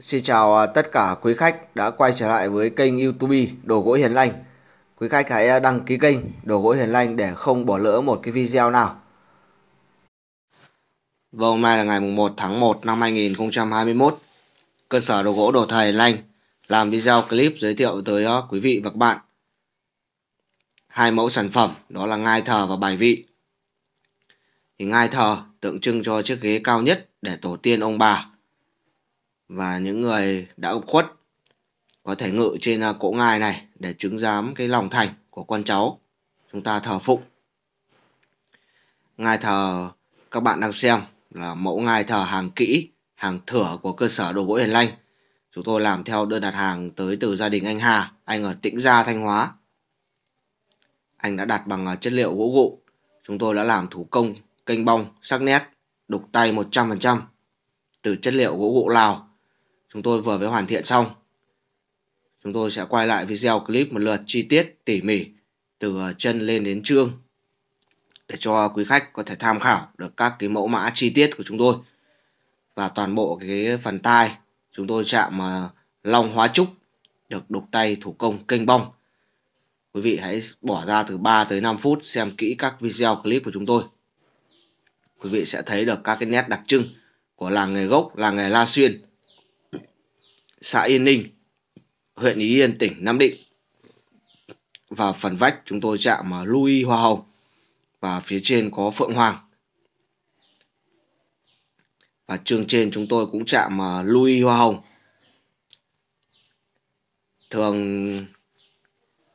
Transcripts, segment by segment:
Xin chào à, tất cả quý khách đã quay trở lại với kênh YouTube Đồ gỗ Hiền Lành. Quý khách hãy à, đăng ký kênh Đồ gỗ Hiền Lành để không bỏ lỡ một cái video nào. Và hôm nay là ngày 1 tháng 1 năm 2021. Cơ sở đồ gỗ Đồ Thầy Lành làm video clip giới thiệu tới à, quý vị và các bạn hai mẫu sản phẩm, đó là ngai thờ và bài vị. Thì ngai thờ tượng trưng cho chiếc ghế cao nhất để tổ tiên ông bà và những người đã khuất có thể ngự trên à, cỗ ngài này để chứng giám cái lòng thành của con cháu chúng ta thờ phụng. Ngài thờ, các bạn đang xem là mẫu ngài thờ hàng kỹ, hàng thửa của cơ sở đồ gỗ hiền lanh. Chúng tôi làm theo đơn đặt hàng tới từ gia đình anh Hà, anh ở Tĩnh Gia, Thanh Hóa. Anh đã đặt bằng à, chất liệu gỗ gụ. Chúng tôi đã làm thủ công kênh bong sắc nét, đục tay 100% từ chất liệu gỗ gụ Lào chúng tôi vừa mới hoàn thiện xong. Chúng tôi sẽ quay lại video clip một lượt chi tiết tỉ mỉ từ ờ, chân lên đến trương để cho quý khách có thể tham khảo được các cái mẫu mã chi tiết của chúng tôi. Và toàn bộ cái phần tai chúng tôi chạm ờ, long hóa trúc được đục tay thủ công kênh bong. Quý vị hãy bỏ ra từ 3 tới 5 phút xem kỹ các video clip của chúng tôi. Quý vị sẽ thấy được các cái nét đặc trưng của làng nghề gốc, làng nghề La Xuyên xã Yên Ninh, huyện Ý Yên, tỉnh Nam Định. Và phần vách chúng tôi chạm Louis Hoa Hồng và phía trên có Phượng Hoàng. Và trường trên chúng tôi cũng chạm Louis Hoa Hồng. Thường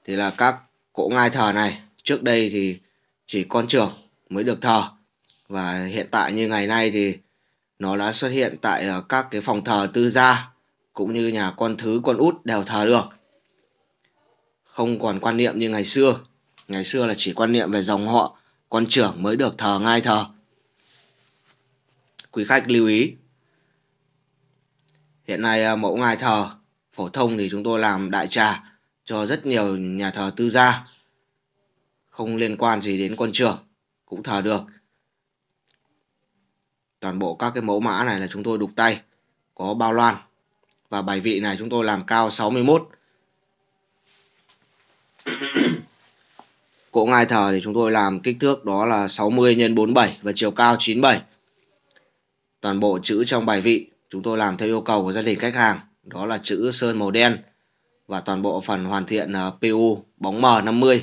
thì là các cỗ ngai thờ này trước đây thì chỉ con trưởng mới được thờ và hiện tại như ngày nay thì nó đã xuất hiện tại ờ, các cái phòng thờ tư gia cũng như nhà con thứ, con út đều thờ được. Không còn quan niệm như ngày xưa. Ngày xưa là chỉ quan niệm về dòng họ, con trưởng mới được thờ ngai thờ. Quý khách lưu ý, hiện nay à, mẫu ngai thờ phổ thông thì chúng tôi làm đại trà cho rất nhiều nhà thờ tư gia. Không liên quan gì đến con trưởng, cũng thờ được. Toàn bộ các cái mẫu mã này là chúng tôi đục tay, có bao loan và bài vị này chúng tôi làm cao 61 cỗ ngai thờ thì chúng tôi làm kích thước đó là 60 x 47 và chiều cao 97 toàn bộ chữ trong bài vị chúng tôi làm theo yêu cầu của gia đình khách hàng, đó là chữ sơn màu đen và toàn bộ phần hoàn thiện ờ, PU bóng M50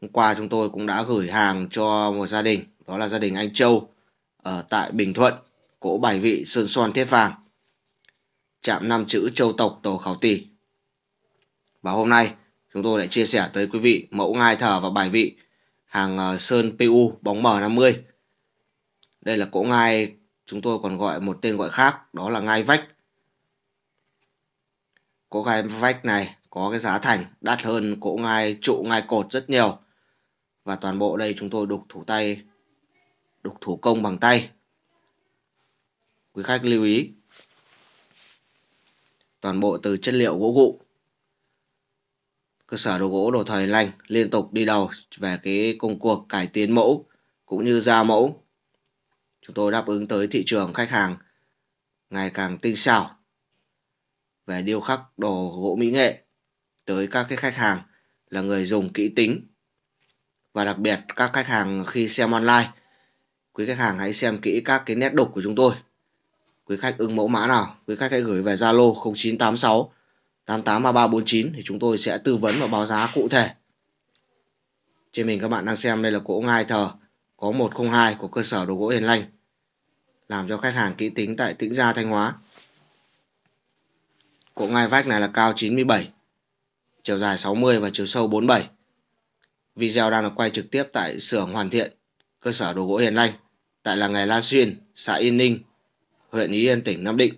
hôm qua chúng tôi cũng đã gửi hàng cho một gia đình, đó là gia đình anh Châu, ở tại Bình Thuận cỗ bài vị sơn son thiết vàng. Chạm năm chữ châu tộc tổ khảo tỷ và hôm nay, chúng tôi lại chia sẻ tới quý vị mẫu ngai thờ và bài vị hàng ờ, sơn PU, bóng M50 đây là cỗ ngai chúng tôi còn gọi một tên gọi khác, đó là ngai vách. Cỗ ngai vách này có cái giá thành đắt hơn cỗ ngai trụ ngai cột rất nhiều. Và toàn bộ đây chúng tôi đục thủ tay, đục thủ công bằng tay quý khách lưu ý, toàn bộ từ chất liệu gỗ gụ, cơ sở đồ gỗ đồ thời lành liên tục đi đầu về cái công cuộc cải tiến mẫu cũng như ra mẫu. Chúng tôi đáp ứng tới thị trường khách hàng ngày càng tinh xảo về điêu khắc đồ gỗ mỹ nghệ tới các cái khách hàng là người dùng kỹ tính. Và đặc biệt các khách hàng khi xem online, quý khách hàng hãy xem kỹ các cái nét đục của chúng tôi quý khách ưng mẫu mã nào? Quý khách hãy gửi về Zalo 0986 883349 thì chúng tôi sẽ tư vấn và báo giá cụ thể. Trên mình các bạn đang xem đây là cỗ ngai thờ, có 102 của cơ sở đồ gỗ Hiền Lành, làm cho khách hàng kỹ tính tại Tĩnh Gia Thanh Hóa. Cỗ ngai vách này là cao 97 chiều dài 60 và chiều sâu 47 video đang được quay trực tiếp tại xưởng hoàn thiện cơ sở đồ gỗ Hiền Lành, tại làng nghề La Xuyên, xã Yên Ninh huyện Ý Yên, tỉnh Nam Định.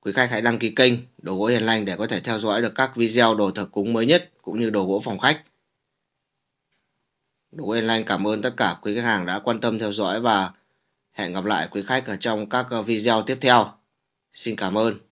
Quý khách hãy đăng ký kênh Đồ gỗ Hiền Lành để có thể theo dõi được các video đồ thờ cúng mới nhất cũng như đồ gỗ phòng khách. Đồ gỗ Hiền Lành cảm ơn tất cả quý khách hàng đã quan tâm theo dõi và hẹn gặp lại quý khách ở trong các ờ, video tiếp theo. Xin cảm ơn.